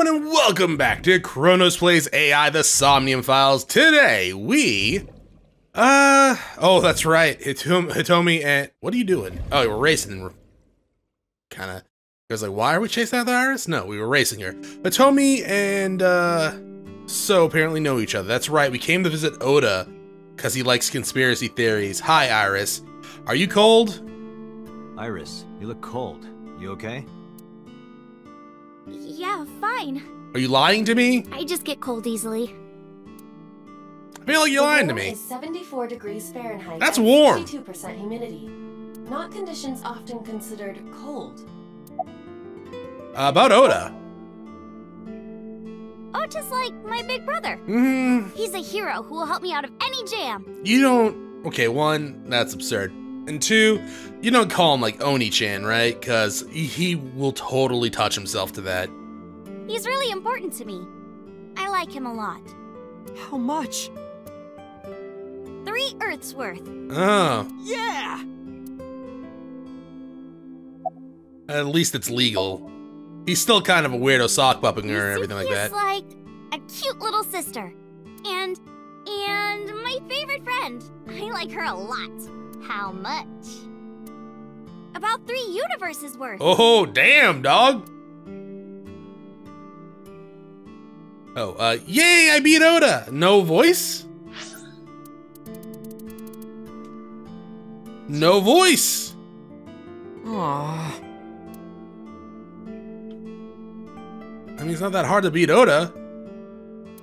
everyone, and welcome back to Chronos Plays AI The Somnium Files. Today, we... Uh... Oh, that's right. Hitom Hitomi and... What are you doing? Oh, we're racing we're... Kinda... I was like, why are we chasing after Iris? No, we were racing here. Hitomi and, uh... So apparently know each other. That's right, we came to visit Ota because he likes conspiracy theories. Hi, Iris. Are you cold? Iris, you look cold. You okay? Yeah, fine. Are you lying to me? I just get cold easily. I feel like you're lying to me. Is 74 degrees Fahrenheit. That's warm. 62% humidity. Not conditions often considered cold. Uh, about Ota. Oh, just like my big brother. Hmm. He's a hero who will help me out of any jam. You don't. Okay, one, that's absurd. And two, you don't call him like Oni-chan, right? Because he will totally touch himself to that. He's really important to me. I like him a lot. How much? Three Earths worth. Oh, Yeah! at least it's legal. He's still kind of a weirdo sock pupping her and everything like He's that. like a cute little sister. And, and my favorite friend. I like her a lot. How much? About three universes worth. Oh, damn, dog. Oh, uh, yay, I beat Ota. No voice? No voice. Aww. I mean, it's not that hard to beat Ota.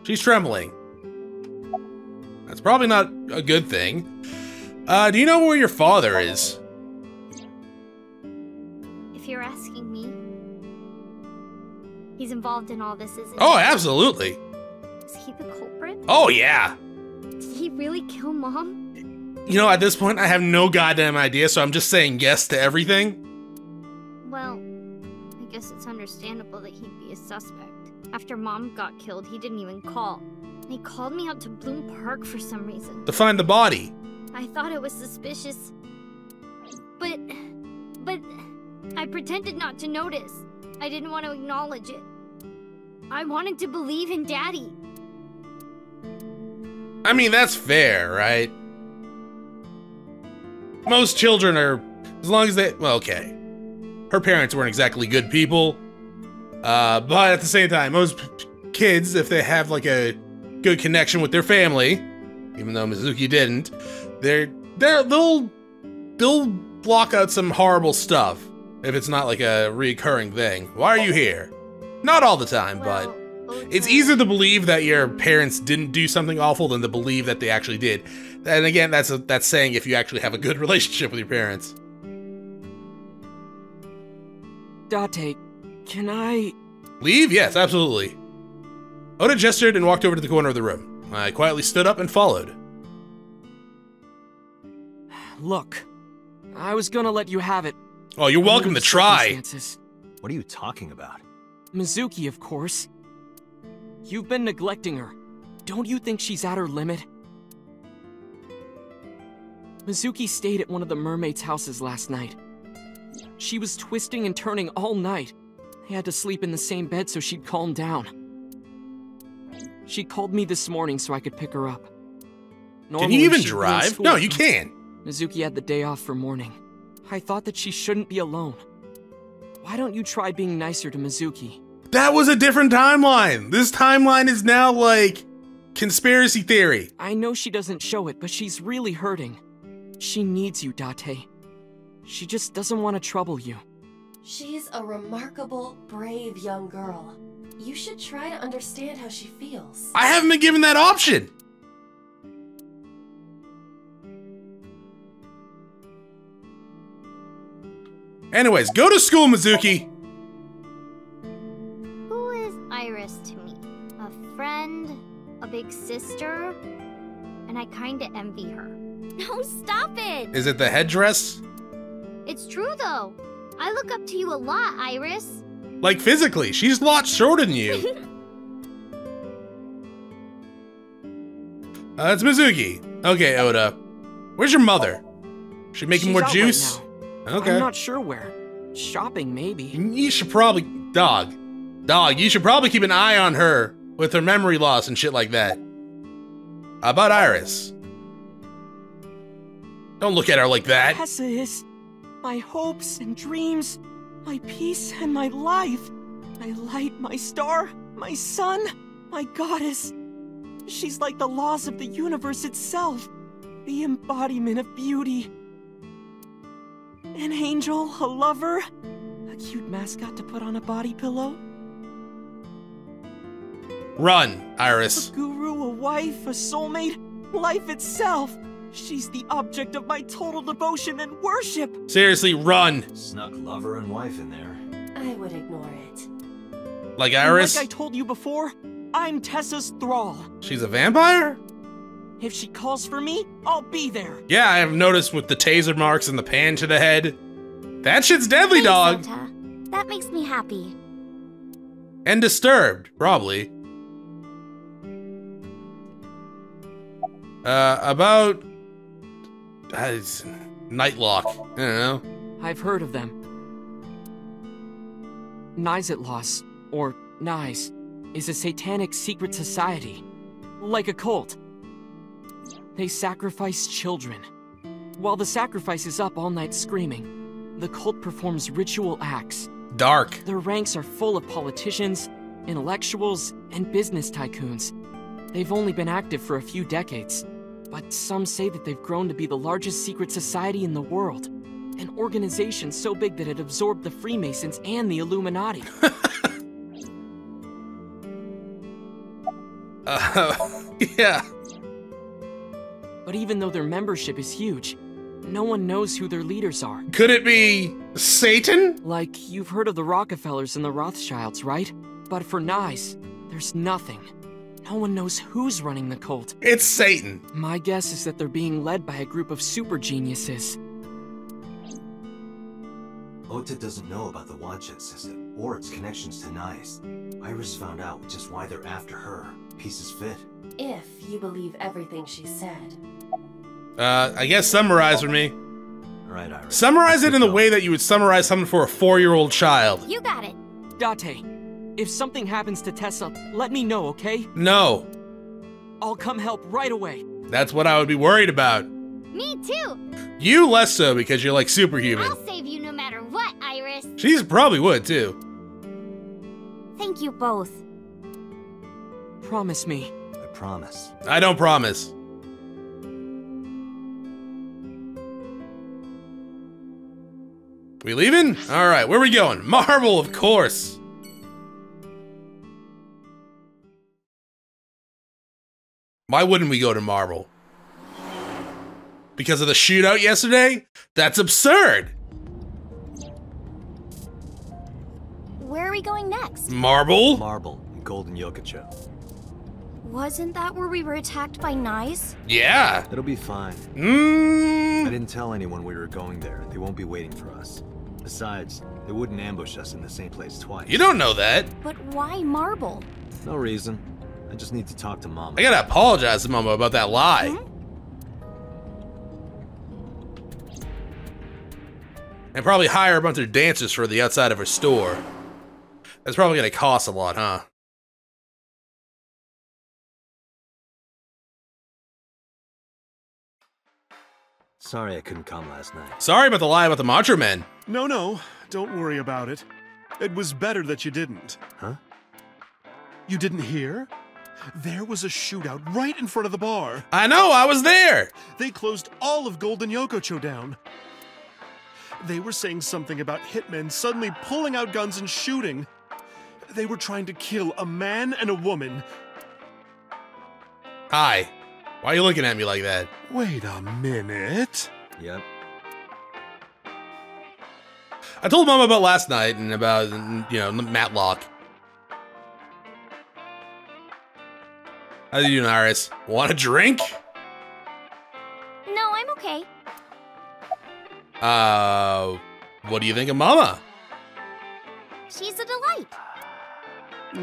She's trembling. That's probably not a good thing. Uh, do you know where your father is? He's involved in all this, isn't Oh, he? absolutely. Is he the culprit? Oh, yeah. Did he really kill mom? You know, at this point, I have no goddamn idea, so I'm just saying yes to everything. Well, I guess it's understandable that he'd be a suspect. After mom got killed, he didn't even call. He called me out to Bloom Park for some reason. To find the body. I thought it was suspicious. But. But. I pretended not to notice. I didn't want to acknowledge it. I wanted to believe in Daddy. I mean, that's fair, right? Most children are, as long as they, well, okay. Her parents weren't exactly good people. Uh, but at the same time, most kids, if they have like a good connection with their family, even though Mizuki didn't, they're, they're, they'll, they'll block out some horrible stuff if it's not like a recurring thing. Why are you here? Not all the time, but. It's easier to believe that your parents didn't do something awful than to believe that they actually did. And again, that's a, that's saying if you actually have a good relationship with your parents. Date, can I. Leave? Yes, absolutely. Ota gestured and walked over to the corner of the room. I quietly stood up and followed. Look. I was gonna let you have it. Oh, you're welcome to try. circumstances. What are you talking about? Mizuki, of course. You've been neglecting her. Don't you think she's at her limit? Mizuki stayed at one of the mermaids' houses last night. She was twisting and turning all night. I had to sleep in the same bed so she'd calm down. She called me this morning so I could pick her up. Can Normally, you even she'd be in drive? No, you can't. Mizuki had the day off for mourning. I thought that she shouldn't be alone. Why don't you try being nicer to Mizuki? That was a different timeline. This timeline is now like conspiracy theory. I know she doesn't show it, but she's really hurting. She needs you, Date. She just doesn't want to trouble you. She's a remarkable, brave young girl. You should try to understand how she feels. I haven't been given that option. Anyways, go to school, Mizuki. Who is Iris to me? A friend? A big sister? And I kinda envy her. No, stop it! Is it the headdress? It's true though. I look up to you a lot, Iris. Like physically, she's a lot shorter than you. Uh, it's Mizuki. Okay, Ota. Where's your mother? She making She's more out right juice? now. Okay. I'm not sure where. Shopping, maybe. You should probably. Dog. Dog, you should probably keep an eye on her with her memory loss and shit like that. About Iris. Don't look at her like that. Tessa is my hopes and dreams, my peace and my life, my light, my star, my sun, my goddess. She's like the laws of the universe itself, the embodiment of beauty. An angel, a lover, a cute mascot to put on a body pillow, Run, Iris. a guru, a wife, a soulmate, life itself. She's the object of my total devotion and worship. Seriously, run. Snuck lover and wife in there. I would ignore it. Like And Iris? Like I told you before, I'm Tessa's thrall. She's a vampire? If she calls for me, I'll be there. Yeah, I have noticed with the taser marks and the pan to the head. That shit's deadly, Thanks, dog. Santa. That makes me happy. And disturbed, probably. Uh, about. Uh, Nightlock. I don't know. I've heard of them. Nizitlos, or Nize, is a satanic secret society. Like a cult. They sacrifice children. While the sacrifice is up all night screaming, the cult performs ritual acts. Dark. Their ranks are full of politicians, intellectuals, and business tycoons. They've only been active for a few decades, but some say that they've grown to be the largest secret society in the world. An organization so big that it absorbed the Freemasons and the Illuminati. Uh, yeah. But even though their membership is huge, no one knows who their leaders are. Could it be Satan? Like, you've heard of the Rockefellers and the Rothschilds, right? But for Nice, there's nothing. No one knows who's running the cult. It's Satan. My guess is that they're being led by a group of super geniuses. Ota doesn't know about the Wanchet system or its connections to Nice. Iris found out, which is why they're after her. Pieces fit. If you believe everything she said. Uh, I guess summarize for me. All right, Iris. Summarize it in the going. way that you would summarize something for a four-year-old child. You got it. Date, if something happens to Tessa, let me know, okay? No, I'll come help right away. that's what I would be worried about. Me too. You less so because you're like superhuman. I'll save you no matter what, Iris. She's probably would too. Thank you both. Promise me. I promise. I don't promise. We leaving? All right, where are we going? Marble, of course. Why wouldn't we go to Marble? Because of the shootout yesterday? That's absurd. Where are we going next? Marble? Marble and Golden Yokocho. Wasn't that where we were attacked by Nice? Yeah. It'll be fine. Hmm. I Mmm. didn't tell anyone we were going there. They won't be waiting for us. Besides, they wouldn't ambush us in the same place twice. You don't know that. But why Marble? No reason. I just need to talk to Mama. I gotta apologize to Mama about that lie. Hmm? And probably hire a bunch of dancers for the outside of her store. That's probably gonna cost a lot, huh? Sorry I couldn't come last night. Sorry about the lie about the Macho Men. No, no, don't worry about it. It was better that you didn't. Huh? You didn't hear? There was a shootout right in front of the bar. I know, I was there. They closed all of Golden Yokocho down. They were saying something about hitmen suddenly pulling out guns and shooting. They were trying to kill a man and a woman. Hi. Why are you looking at me like that? Wait a minute. Yep. I told Mama about last night and about, you know, Matlock. How you doing, Iris? Want a drink? No, I'm okay. Uh, what do you think of Mama? She's a delight.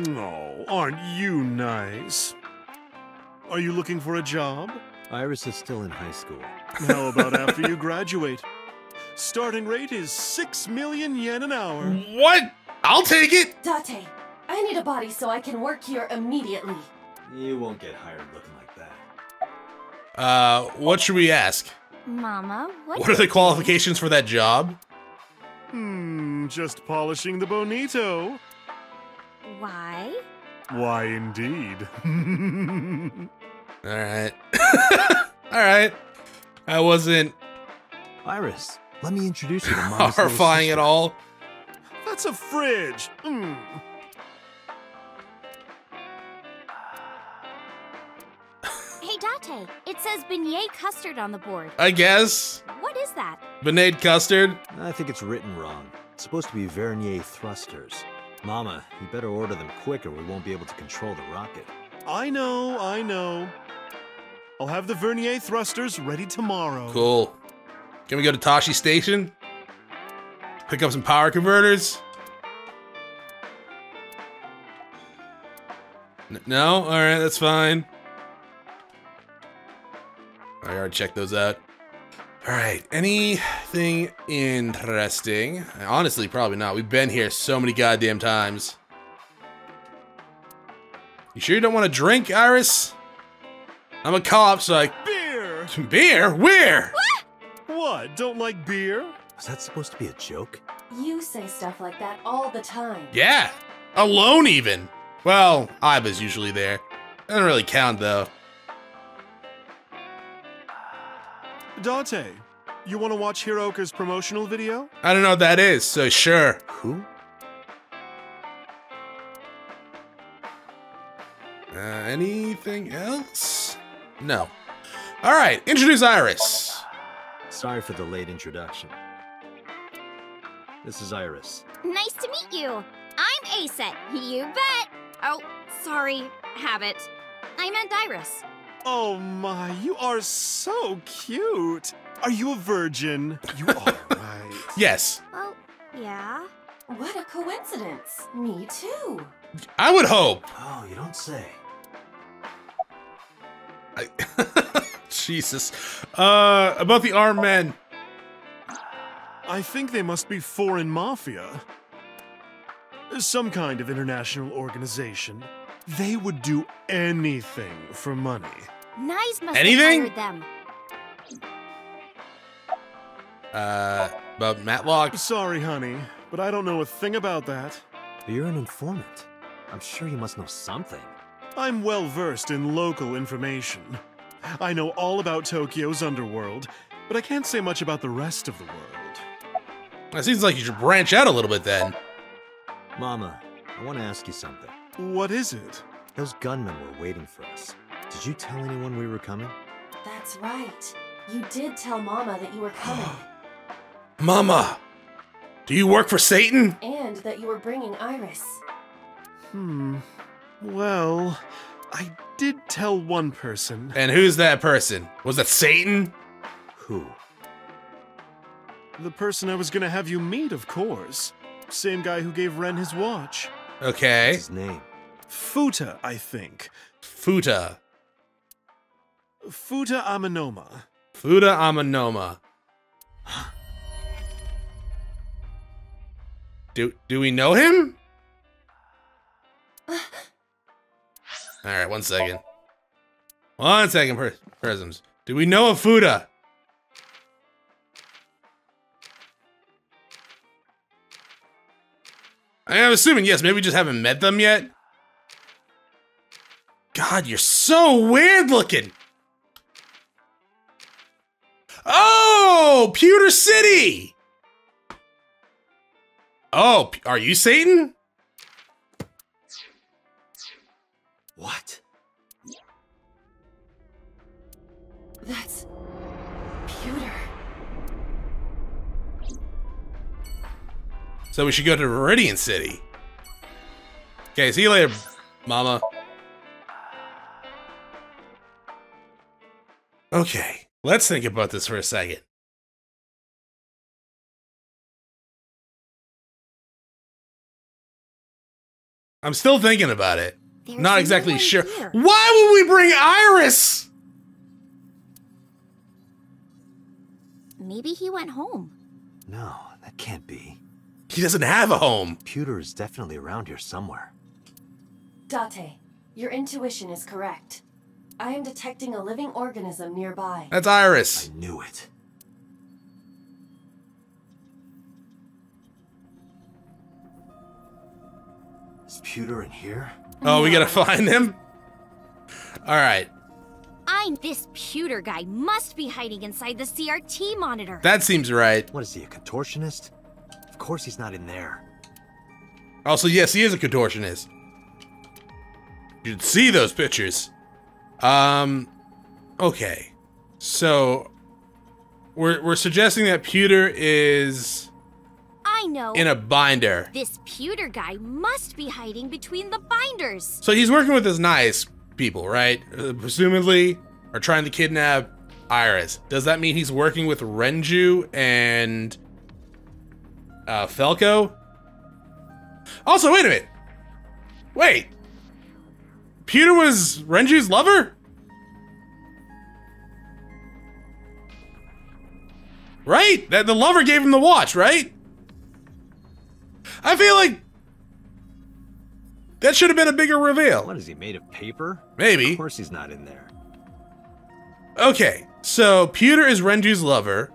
No, aren't you nice? Are you looking for a job? Iris is still in high school. How about after you graduate? Starting rate is 6 million yen an hour. What? I'll take it. Date, I need a body so I can work here immediately. You won't get hired looking like that. Uh, what should we ask? Mama, what? What are the qualifications for that job? Hmm, just polishing the bonito. Why? Why, indeed. All right. All right. I wasn't Iris, let me introduce you to Mama's little horrifying at all. That's a fridge. Hmm. Hey, Date, it says beignet custard on the board. I guess. What is that? Beignet custard. I think it's written wrong. It's supposed to be Vernier thrusters. Mama, you better order them quick or we won't be able to control the rocket. I know, I know. I'll have the Vernier thrusters ready tomorrow. Cool. Can we go to Tashi Station? Pick up some power converters? N- no? Alright, that's fine. I already checked those out. Alright, anything interesting? Honestly, probably not. We've been here so many goddamn times. You sure you don't want to drink, Iris? I'm a cop, so I. Beer! Beer? Where? What, don't like beer? Is that supposed to be a joke? You say stuff like that all the time. Yeah, alone even. Well, Aiba's usually there. Doesn't really count though. Dante, you want to watch Hiroka's promotional video? I don't know what that is, so sure. Who? Uh, anything else? No. All right, introduce Iris. Sorry for the late introduction. This is Iris. Nice to meet you. I'm Aset. You bet. Oh, sorry. Habit. I meant Iris. Oh my, you are so cute. Are you a virgin? You are, right? Yes, Well, yeah. What a coincidence. Me too. I would hope. Oh, you don't say. I Jesus. Uh, about the armed men. I think they must be foreign mafia. Some kind of international organization. They would do anything for money. Nice must Anything? have hired them. Uh, about Matlock. Sorry, honey, but I don't know a thing about that. You're an informant. I'm sure you must know something. I'm well versed in local information. I know all about Tokyo's underworld, but I can't say much about the rest of the world. It seems like you should branch out a little bit then. Mama, I want to ask you something. What is it? Those gunmen were waiting for us. Did you tell anyone we were coming? That's right. You did tell Mama that you were coming, Mama, do you work for Satan? and that you were bringing Iris. Hmm. Well, I did tell one person. And who's that person? Was that Satan? Who? The person I was gonna have you meet, of course. Same guy who gave Ren his watch. Okay. What's his name? Futa, I think. Futa. Futa Amanoma. Futa Amanoma. Do do we know him? All right, one second. One second, Prisms. Do we know of Futa? I'm assuming yes. Maybe we just haven't met them yet. God, you're so weird looking. Oh, Pewter City. Oh, are you Satan? So we should go to Viridian City. Okay, see you later, Mama. Okay, let's think about this for a second. I'm still thinking about it. There's Not exactly one sure. here. Why would we bring Iris? Maybe he went home. No, that can't be. He doesn't have a home. Pewter is definitely around here somewhere. Date, your intuition is correct. I am detecting a living organism nearby. That's Iris. I knew it. Is Pewter in here? Oh, we gotta find him? Alright. I'm this pewter guy must be hiding inside the CRT monitor. That seems right. What is he, a contortionist? Of course he's not in there. Also, yes, he is a contortionist. You should see those pictures. Um, okay. So, we're, we're suggesting that Pewter is I know. in a binder. This pewter guy must be hiding between the binders. So he's working with his nice people, right? Uh, presumably, are trying to kidnap Iris. Does that mean he's working with Renju and uh, Felko? Also, wait a minute. Wait. Pewter was Renju's lover? Right? That the lover gave him the watch, right? I feel like that should have been a bigger reveal. What is he, made of paper? Maybe. Of course he's not in there. Okay, so Pewter is Renju's lover,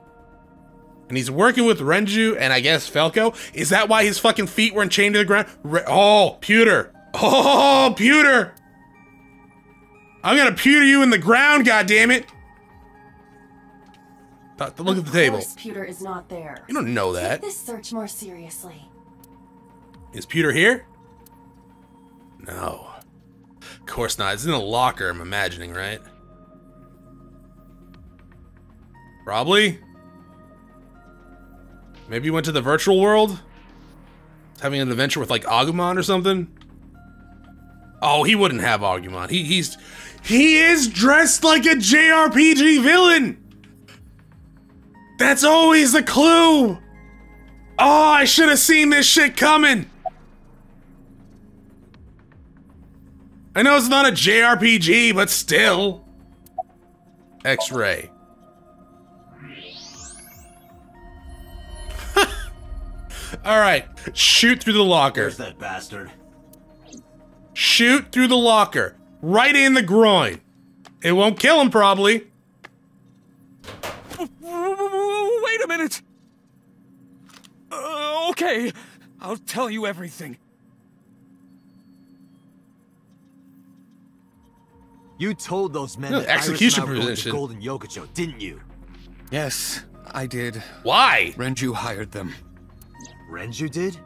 and he's working with Renju and I guess Falco. Is that why his fucking feet weren't chained to the ground? Re- oh, Pewter! Oh, Pewter! I'm gonna pewter you in the ground, goddammit! Look at the table. Pewter is not there. You don't know that. Take this search more seriously. Is Pewter here? No. Of course not. It's in a locker, I'm imagining, right? Probably. Maybe he went to the virtual world? Having an adventure with like Agumon or something? Oh, he wouldn't have Agumon. He he's he is dressed like a JRPG villain. That's always the clue. Oh, I should have seen this shit coming. I know it's not a JRPG, but still. X-ray. All right, shoot through the locker. There's that bastard. Shoot through the locker, right in the groin. It won't kill him, probably. Wait a minute! Uh, okay, I'll tell you everything. You told those men No, that Iris execution and I were going to position. Golden Yokocho, didn't you? Yes, I did. Why? Renju hired them. Renju did?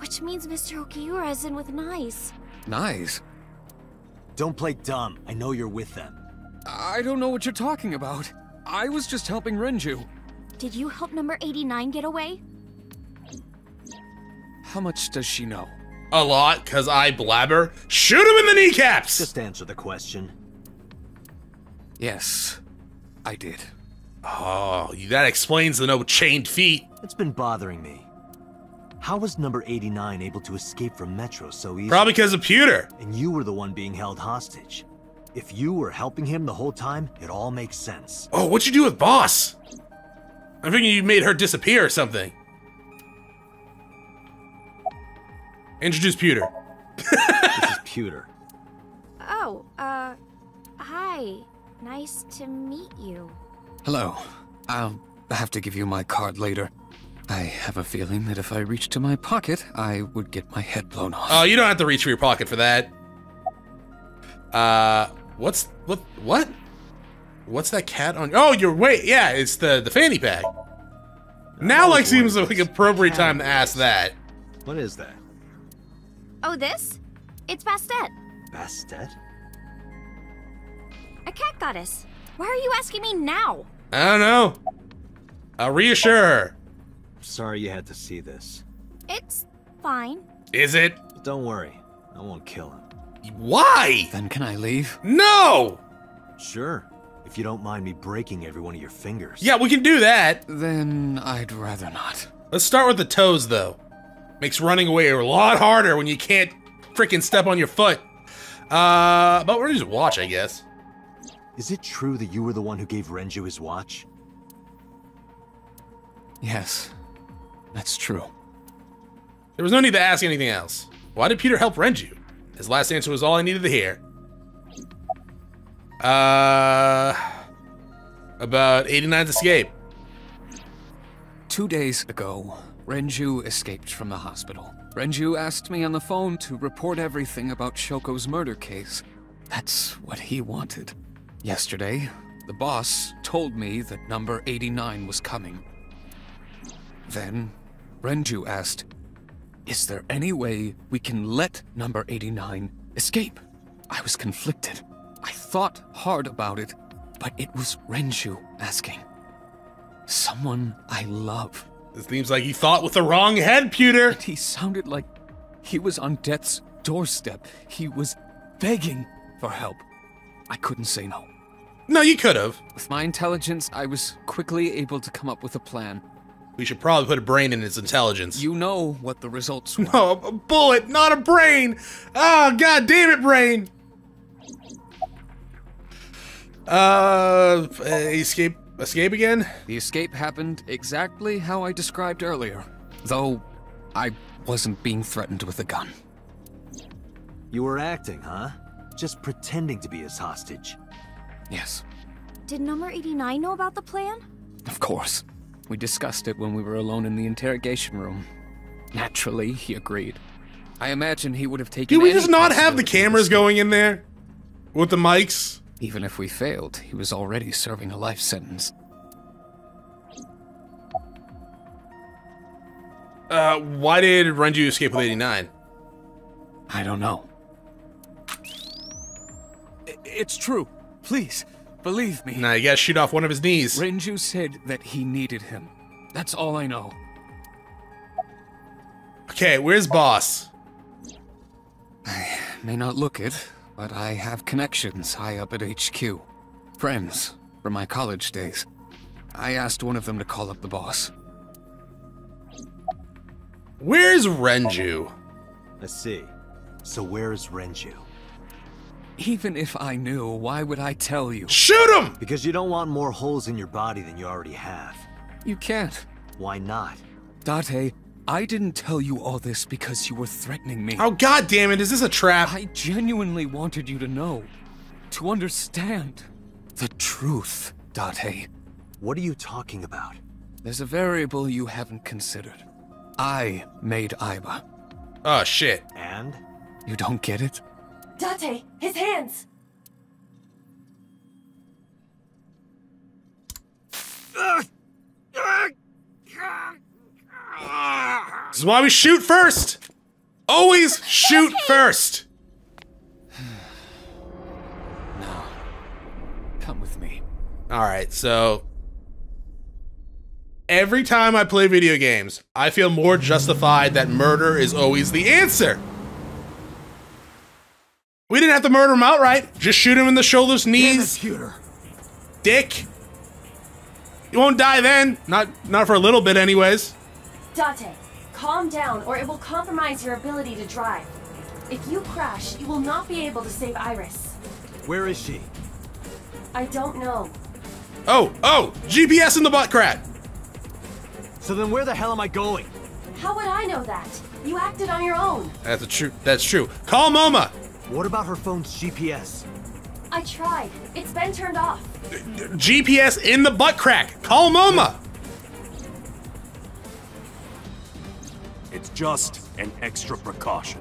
Which means Mr. Okiura is in with Nice. Nice. Don't play dumb. I know you're with them. I don't know what you're talking about. I was just helping Renju. Did you help number 89 get away? How much does she know? A lot, because I blabber. Shoot him in the kneecaps! Just answer the question. Yes, I did. Oh, that explains the no chained feet. It's been bothering me. How was number 89 able to escape from Metro so easily? Probably because of Pewter. And you were the one being held hostage. If you were helping him the whole time, it all makes sense. Oh, what'd you do with Boss? I'm thinking you made her disappear or something. Introduce Pewter. This is Pewter. Oh, uh, hi. Nice to meet you. Hello. I'll have to give you my card later. I have a feeling that if I reached to my pocket, I would get my head blown off. Oh, you don't have to reach for your pocket for that. Uh, what's what? What? What's that cat on? Oh, you're wait. Yeah, it's the the fanny pack. Now, like, seems like appropriate time to ask that. What is that? Oh, this? It's Bastet, Bastet? a cat goddess. Why are you asking me now? I don't know. I'll reassure her. Sorry you had to see this. It's fine. Is it? But don't worry, I won't kill him. Why? Then can I leave? No. Sure, if you don't mind me breaking every one of your fingers. Yeah, we can do that. Then I'd rather not. Let's start with the toes, though. Makes running away a lot harder when you can't freaking step on your foot. Uh, but we're just watch, I guess. Is it true that you were the one who gave Renju his watch? Yes, that's true. There was no need to ask anything else. Why did Pewter help Renju? His last answer was all I needed to hear. Uh, about 89's escape. Two days ago, Renju escaped from the hospital. Renju asked me on the phone to report everything about Shoko's murder case. That's what he wanted. Yesterday, the boss told me that number 89 was coming. Then, Renju asked, Is there any way we can let number 89 escape? I was conflicted. I thought hard about it, but it was Renju asking. Someone I love. It seems like you thought with the wrong head, Pewter. And he sounded like he was on death's doorstep. He was begging for help. I couldn't say no. No, you could have. With my intelligence, I was quickly able to come up with a plan. We should probably put a brain in his intelligence. You know what the results were. No, a bullet, not a brain. Oh, god damn it, brain. Uh, escape, escape again? The escape happened exactly how I described earlier, though I wasn't being threatened with a gun. You were acting, huh? Just pretending to be his hostage. Yes, Did number 89 know about the plan? of course. We discussed it when we were alone in the interrogation room. Naturally, he agreed. I imagine he would have taken Did we just not have the cameras going in there? With the mics? Even if we failed, he was already serving a life sentence. Uh, why did Renju escape with 89? I don't know. It's true. Please, believe me. Nah, you gotta shoot off one of his knees. Renju said that he needed him. That's all I know. Okay, where's boss? I may not look it, but I have connections high up at HQ. Friends from my college days. I asked one of them to call up the boss. Where's Renju? I see. So where is Renju? Even if I knew, why would I tell you? Shoot him! Because you don't want more holes in your body than you already have. You can't. Why not? Date, I didn't tell you all this because you were threatening me. Oh god damn it, is this a trap? I genuinely wanted you to know. To understand. The truth, Date. What are you talking about? There's a variable you haven't considered. I made Aiba. Oh shit. And? You don't get it? Date, his hands! This is why we shoot first! Always shoot first! No. Come with me. Alright, so. Every time I play video games, I feel more justified that murder is always the answer. We didn't have to murder him outright. Just shoot him in the shoulders, knees, Computer. dick. You won't die then. Not not for a little bit anyways. Date, calm down or it will compromise your ability to drive. If you crash, you will not be able to save Iris. Where is she? I don't know. Oh, oh, GPS in the butt crack. So then where the hell am I going? How would I know that? You acted on your own. That's a true that's true. Call Moma. What about her phone's GPS? I tried. It's been turned off. GPS in the butt crack. Call Moma. It's just an extra precaution.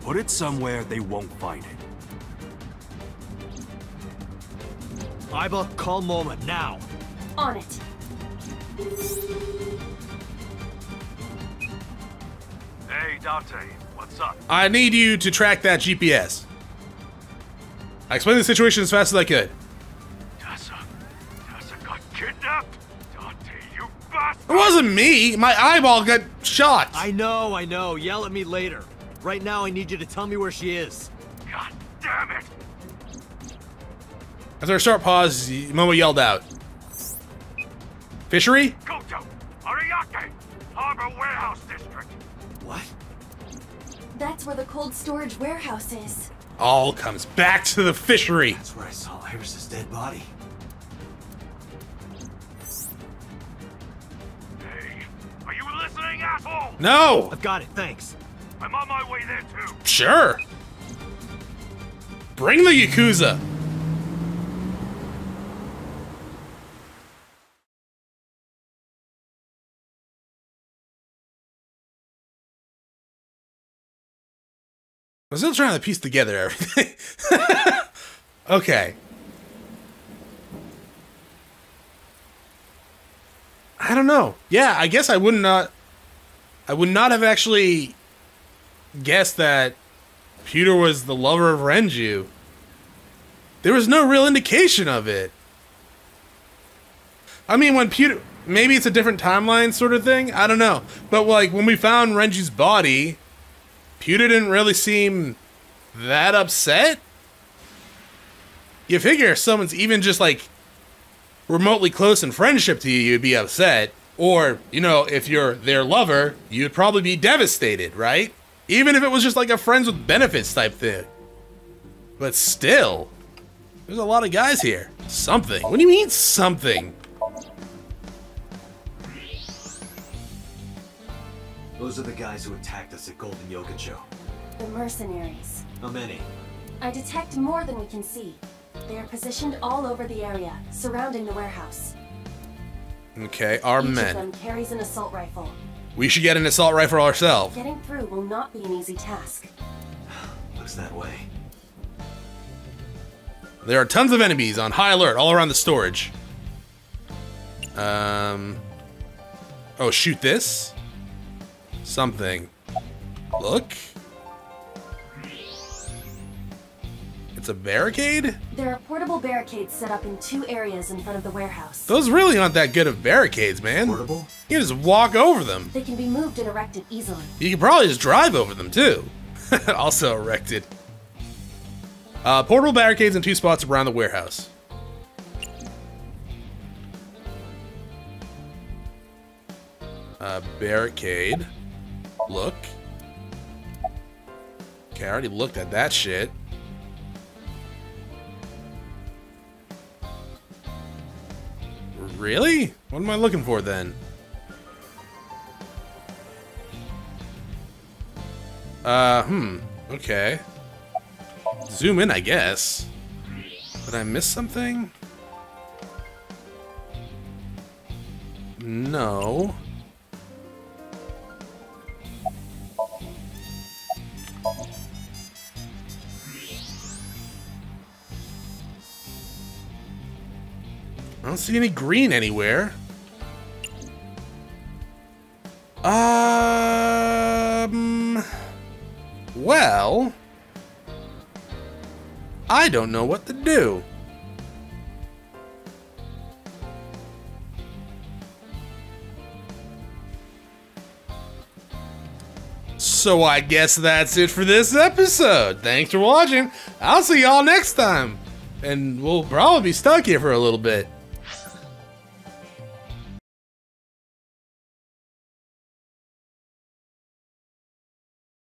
Put it somewhere they won't find it. Aiba, call Moma now. On it. Hey, Dante, what's up? I need you to track that GPS. I explained the situation as fast as I could. Tessa. Tessa got kidnapped? Dante, you bastard! It wasn't me. My eyeball got shot. I know, I know. Yell at me later. Right now, I need you to tell me where she is. God damn it! After a short pause, Moma yelled out. Fishery? That's where the cold storage warehouse is. All comes back to the fishery. That's where I saw Iris's dead body. Hey, are you listening, asshole? No. I've got it, thanks. I'm on my way there too. Sure. Bring the Yakuza! I'm still trying to piece together everything. okay. I don't know. Yeah, I guess I would not. I would not have actually guessed that Pewter was the lover of Renju. There was no real indication of it. I mean, when Pewter. Maybe it's a different timeline sort of thing. I don't know. But, like, when we found Renju's body, Pewter didn't really seem that upset. You figure if someone's even just like remotely close in friendship to you, you'd be upset. Or, you know, if you're their lover, you'd probably be devastated, right? Even if it was just like a friends with benefits type thing. But still, there's a lot of guys here. Something. What do you mean, something? Those are the guys who attacked us at Golden Yokocho. The mercenaries. How many? I detect more than we can see. They are positioned all over the area, surrounding the warehouse. Okay, our Each of them carries an assault rifle. We should get an assault rifle ourselves. Getting through will not be an easy task. Looks that way. There are tons of enemies on high alert all around the storage. Um. Oh, shoot this? Something. Look. It's a barricade? There are portable barricades set up in two areas in front of the warehouse. Those really aren't that good of barricades, man. Portable? You can just walk over them. They can be moved and erected easily. You can probably just drive over them, too. also erected. Uh, portable barricades in two spots around the warehouse. Uh, barricade. Look. Okay, I already looked at that shit. Really? What am I looking for then? Uh, hmm. Okay. Zoom in, I guess. Did I miss something? No. Don't see any green anywhere. Um. Well. I don't know what to do. So I guess that's it for this episode. Thanks for watching. I'll see y'all next time. And we'll probably be stuck here for a little bit.